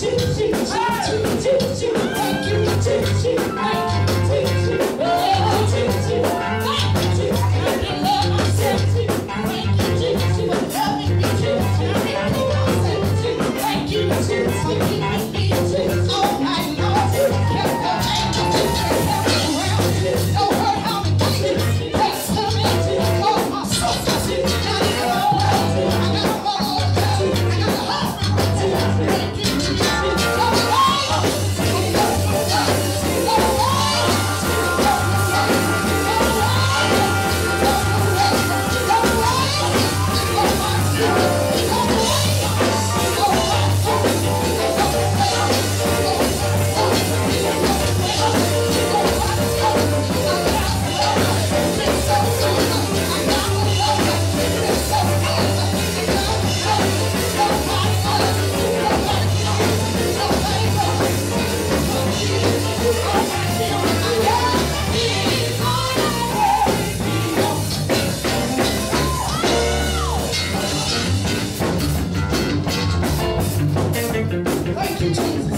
tattoos. Jesus.